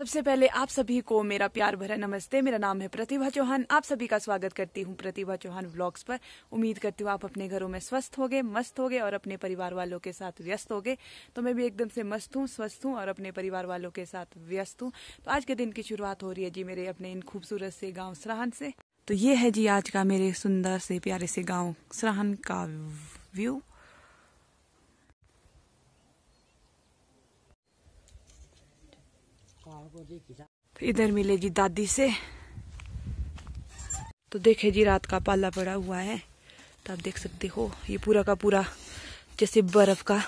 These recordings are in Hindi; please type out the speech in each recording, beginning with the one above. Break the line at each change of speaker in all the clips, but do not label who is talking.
सबसे पहले आप सभी को मेरा प्यार भरा नमस्ते। मेरा नाम है प्रतिभा चौहान। आप सभी का स्वागत करती हूँ प्रतिभा चौहान व्लॉग्स पर। उम्मीद करती हूँ आप अपने घरों में स्वस्थ होगे, मस्त होगे और अपने परिवार वालों के साथ व्यस्त होगे। तो मैं भी एकदम से मस्त हूँ, स्वस्थ हूँ और अपने परिवार वालों के साथ व्यस्त हूँ। तो आज के दिन की शुरुआत हो रही है जी मेरे अपने इन खूबसूरत से गाँव सराहन से। तो ये है जी आज का मेरे सुंदर से प्यारे से गाँव सराहन का व्यू तो इधर मिले जी दादी से। तो देखे जी, रात का पाला पड़ा हुआ है। तो आप देख सकते हो, ये पूरा का पूरा जैसे बर्फ़ का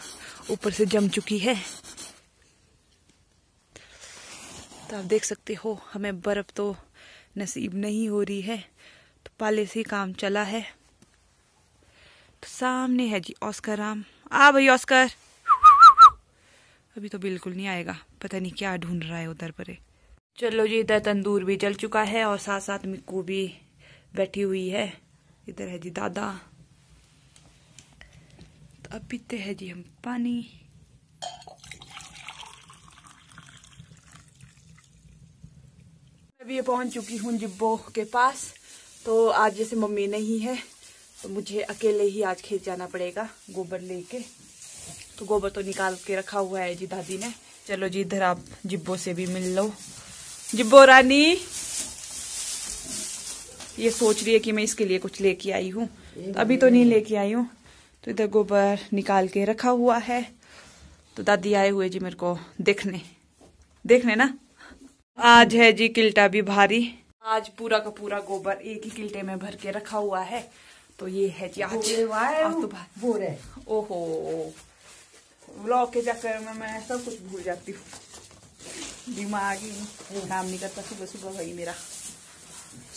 ऊपर से जम चुकी है। तो आप देख सकते हो, हमें बर्फ़ तो नसीब नहीं हो रही है। तो पाले से काम चला है। तो सामने है जी, ऑस्कर राम। आ भाई ऑस्कर। अभी तो बिल्कुल नहीं आएगा। पता नहीं क्या ढूंढ रहा है उधर पर। चलो जी, इधर तंदूर भी जल चुका है और साथ साथ मिक्कू भी बैठी हुई है। इधर है जी दादा। तो अब पीते हैं जी हम पानी। अभी पहुँच चुकी हूँ जिब्बो के पास। तो आज जैसे मम्मी नहीं है तो मुझे अकेले ही आज खेत जाना पड़ेगा, गोबर लेके। तो गोबर तो निकाल के रखा हुआ है जी दादी ने। चलो जी इधर आप जिब्बो से भी मिल लो। जिब्बो रानी ये सोच रही है कि मैं इसके लिए कुछ लेके आई हूँ। तो अभी तो नहीं लेके आई हूँ। तो इधर गोबर निकाल के रखा हुआ है। तो दादी आए हुए जी मेरे को देखने। देखने ना? आज है जी किल्टा भी भारी। आज पूरा का पूरा गोबर एक ही किल्टे में भर के रखा हुआ है। तो ये है जी आज, आज तो भारी ओहो। ब्लॉग के चक्कर में मैं सब कुछ भूल जाती हूँ। दिमाग ही काम नहीं करता सुबह सुबह भाई मेरा।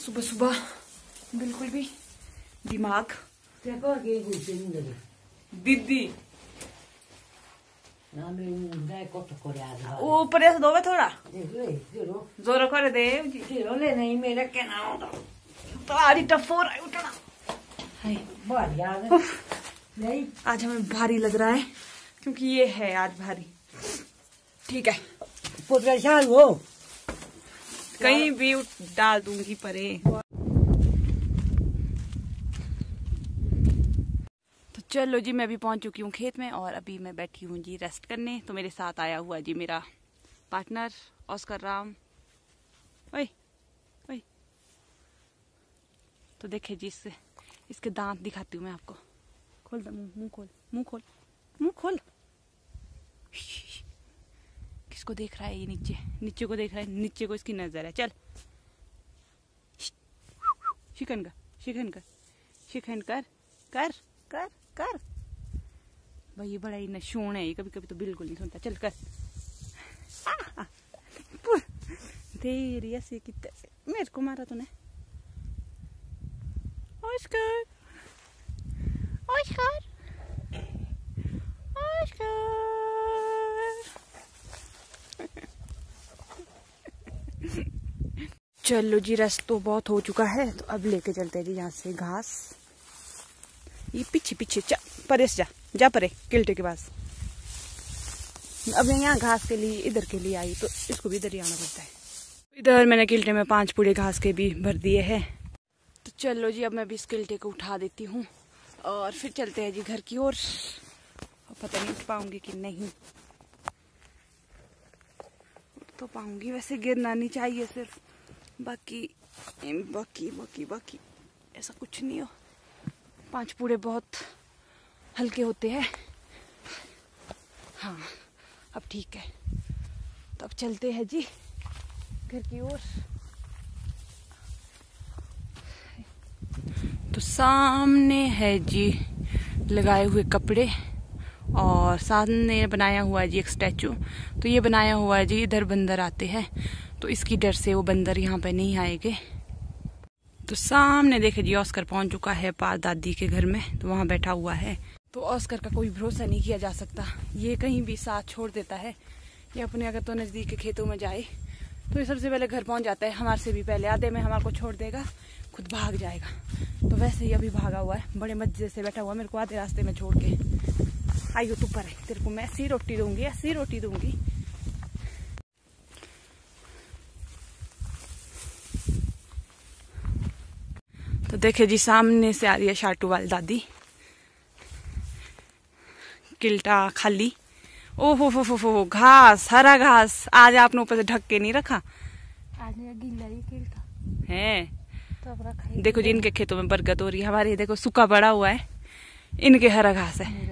सुबह सुबह बिल्कुल भी दिमाग। दीदी। ऊपर ऐसे दोगे थोड़ा। ज़ोर कर दे।
नहीं मेरा क्या नाम
तो। आरी टफ रहा है उठना।
नहीं।
आज हमें भारी लग रहा है। क्योंकि ये है आज भारी। ठीक है।
परेशान हो।
कहीं भी डाल दूँगी परे। तो चलो जी मैं भी पहुँच चुकी हूँ खेत में और अभी मैं बैठी हूँ जी रेस्ट करने। तो मेरे साथ आया हुआ जी मेरा पार्टनर ऑस्कर राम ओए ओए। तो देखे जी इससे इसके दांत दिखाती हूँ मैं आपको। खोल मुँह खोल मुँह खोल मुँह खोल। किसको देख रहा है ये नीचे? नीचे को देख रहा है, नीचे को इसकी नज़र है। चल। शिकन कर शिकन कर शिकन कर कर कर कर। भाई, ये बड़ा ही नशून है, ये कभी कभी तो बिल्कुल नहीं सुनता। चल, कर। तेरी ऐसे कितने मेरे को मारा तूने। Oscar चलो जी रस तो बहुत हो चुका है तो अब लेके चलते हैं जी यहाँ से घास। ये पीछे पीछे चा परे से जा जा परे, किल्टे के पास। अब यहाँ घास के लिए, इधर के लिए आई तो इसको भी इधर ही आना पड़ता है। इधर मैंने किल्टे में पाँच पूरे घास के भी भर दिए हैं। तो चलो जी, अब मैं भी इस किल्टे को उठा देती हूँ, और फिर चलते हैं जी घर की ओर। पता नहीं उठ पाऊँगी कि नहीं। तो पाऊँगी, वैसे गिरना नहीं चाहिए सिर्फ़। बाकी बाकी बाकी बाकी। ऐसा कुछ नहीं हो। पाँच पूरे बहुत हल्के होते हैं। हाँ अब ठीक है। तो अब चलते हैं जी, घर की ओर। तो सामने है जी लगाए हुए कपड़े और सामने बनाया हुआ है जी एक स्टैचू। तो ये बनाया हुआ है जी, इधर बंदर आते हैं। तो इसकी डर से वो बंदर यहाँ पे नहीं आएँगे। तो सामने देखे जी, ऑस्कर पहुँच चुका है पार दादी के घर में तो वहाँ बैठा हुआ है। तो ऑस्कर का कोई भरोसा नहीं किया जा सकता। ये कहीं भी साथ छोड़ देता है, ये अपने अगर तो नज़दीक के खेतों में जाए तो ये सबसे पहले घर पहुँच जाता है। हमारे से भी पहले आधे में हमारे को छोड़ देगा, खुद भाग जाएगा। तो वैसे ही अभी भागा हुआ है, बड़े मज़े से बैठा हुआ मेरे को आधे रास्ते में छोड़ के। आइयो तू पर तेरे को मैं ऐसी रोटी दूँगी, ऐसी रोटी दूँगी। तो देखे जी सामने से आ रही है शाटू वाली दादी। किल्टा खाली। ओ हो हो हो घास हरा घास। आज आपने ऊपर से ढक के नहीं रखा?
आज गीला ये किल्टा।
है?
रखा
देखो जी इनके खेतों में बरगद हो रही है। हमारे देखो सूखा पड़ा हुआ है। इनके हरा घास है।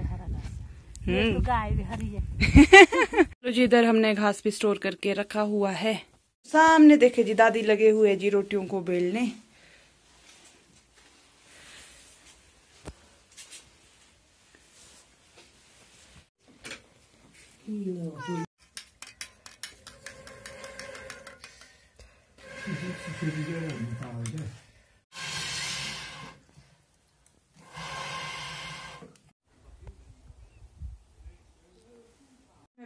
हम्म।
तो गाय भी हरी है।
तो जी इधर हमने घास भी स्टोर करके रखा हुआ है। सामने देखे जी दादी लगे हुए जी रोटियों को बेलने। मैं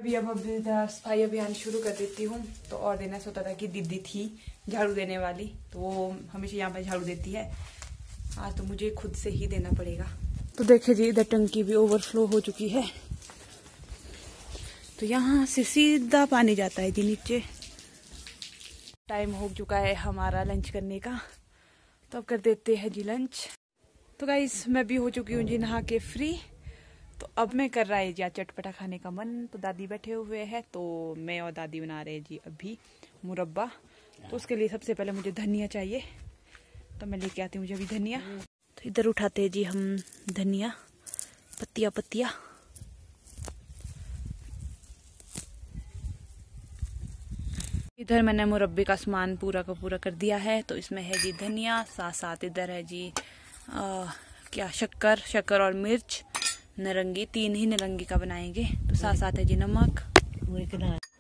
भी अब इधर सफ़ाई अभियान शुरू कर देती हूँ। तो और दिन ऐसा होता था कि दीदी थी झाड़ू देने वाली तो वो हमेशा यहाँ पे झाड़ू देती है। आज तो मुझे खुद से ही देना पड़ेगा। तो देखिए जी, इधर टंकी भी ओवरफ्लो हो चुकी है। तो यहाँ से सीधा पानी जाता है जी नीचे। टाइम हो चुका है हमारा लंच करने का। तो अब कर देते हैं जी लंच तो गाइस मैं भी हो चुकी हूँ जी नहा के फ्री तो अब मैं कर रहा है जी आज चटपटा खाने का मन। तो दादी बैठे हुए हैं तो मैं और दादी बना रहे हैं जी अभी मुरब्बा। तो उसके लिए सबसे पहले मुझे धनिया चाहिए। तो मैं लेके आती हूँ मुझे अभी धनिया। तो इधर उठाते हैं जी हम धनिया। पत्तिया पत्तिया इधर मैंने मुरब्बे का सामान पूरा का पूरा कर दिया है तो इसमें है जी धनिया साथ साथ इधर है जी आ, क्या शक्कर शक्कर और मिर्च नारंगी तीन ही नारंगी का बनाएँगे तो साथ साथ है जी नमक।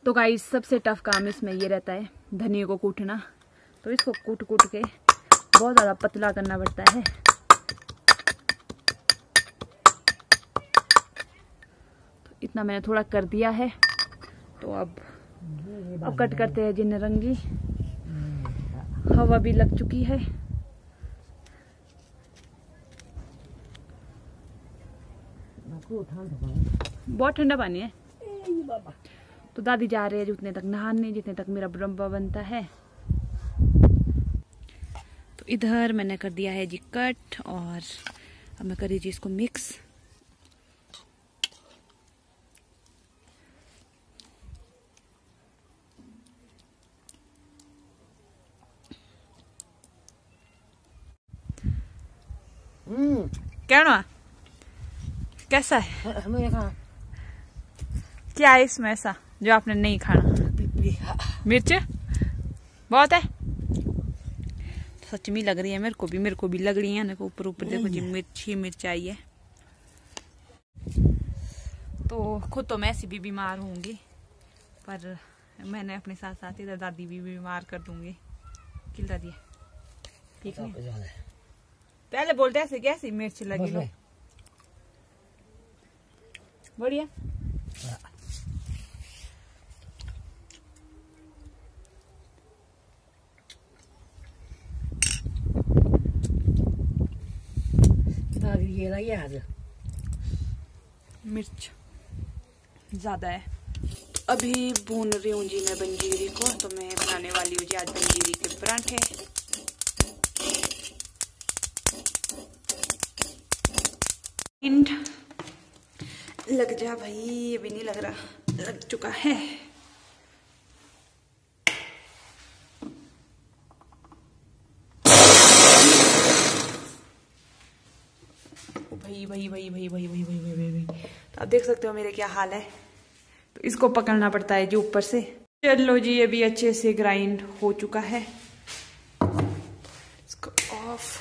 तो गाइस सबसे टफ काम इसमें ये रहता है धनिया को कूटना। तो इसको कूट कूट के बहुत ज़्यादा पतला करना पड़ता है। तो इतना मैंने थोड़ा कर दिया है तो अब अब कट करते हैं जी नारंगी हवा भी लग चुकी है। बहुत ठंडा पानी है। तो दादी जा रहे हैं जी उतने तक नहाने, जितने तक मेरा ब्रम्बा बनता है। तो इधर मैंने कर दिया है जी कट और अब मैं करी जी इसको मिक्स कैसा है? क्या है इसमें ऐसा जो आपने नहीं खाना? मिर्च? बहुत है? सच में लग रही है मेरे को भी मेरे को भी लग रही है ऊपर ऊपर देखो जी मिर्च ही मिर्च आई है। तो खुद तो मैं ऐसी भी बीमार होंगी पर मैंने अपने साथ साथ इधर दादी भी बीमार कर दूँगी। किल दादी ठीक है? पहले बोलते ऐसे कैसी मिर्च लगी लो। बढ़िया।
याद
मिर्च। ज़्यादा है। अभी भून रही हूँ जी मैं बंजीरी को तो मैं बनाने वाली हूँ जी आज बंजीरी के पराठे। हिंट लग जा भाई, अभी नहीं लग रहा। लग चुका है। भाई भाई भाई भाई भाई भाई भाई भाई भाई भाई। तो आप देख सकते हो मेरे क्या हाल है। तो इसको पकड़ना पड़ता है जी ऊपर से। चलो जी ये भी अच्छे से ग्राइंड हो चुका है। इसको ऑफ़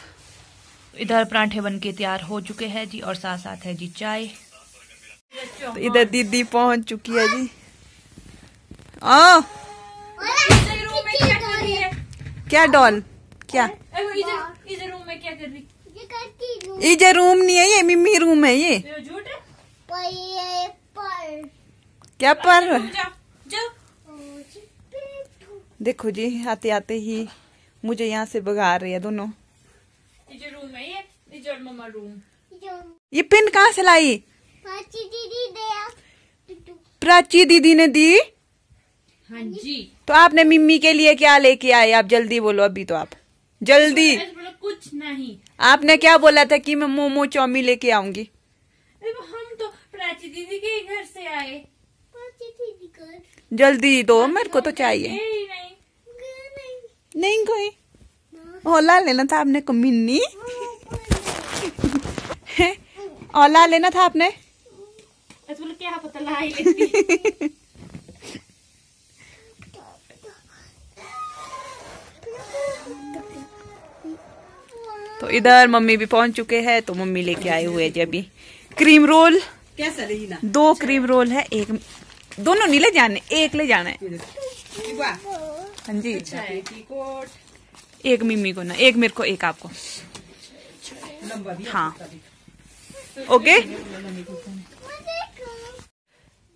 इधर परांठे बन के तैयार हो चुके हैं जी और साथ साथ है जी चाय। तो इधर दीदी पहुँच चुकी है जी। आ क्या डॉल? क्या?
इधर रूम में क्या कर रही
ये करती
रूम नहीं है ये मिम्मी रूम है ये। क्या पर। देखो जी आते आते ही मुझे यहाँ से भगा रही है दोनों।
ये जो रूम ये ये मम्मा रूम
ये पिन कहाँ से लाई?
प्राची दीदी टुटू।
प्राची दीदी ने दी?
हाँ जी।
तो आपने मिम्मी के लिए क्या लेके आए? आप जल्दी बोलो अभी तो आप। जल्दी।
ऐसे कुछ नहीं।
आपने क्या बोला था कि मैं मोमो चौमी लेके आऊँगी?
हम तो प्राची दीदी के घर से आए।
जल्दी दो मेरे को तो चाहिए।
नहीं।
नहीं।
नहीं कोई। ओला लेना था आपने को मिन्नी ओला लेना था आपने?
क्या पता ला ही लेती
तो इधर मम्मी भी पहुँच चुके हैं तो मम्मी लेके आए हुए जी अभी। Cream roll.
कैसा रही ना
दो क्रीम रोल है एक दोनों नहीं ले जाने एक ले जाना है। हाँ जी।
कोट।
एक मिम्मी को ना एक मेरे को एक आपको। हाँ ओके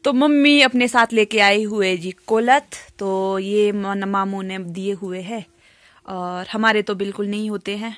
तो मम्मी अपने साथ लेके आई हुए जी कोलत तो ये मामू ने दिए हुए हैं, और हमारे तो बिल्कुल नहीं होते हैं।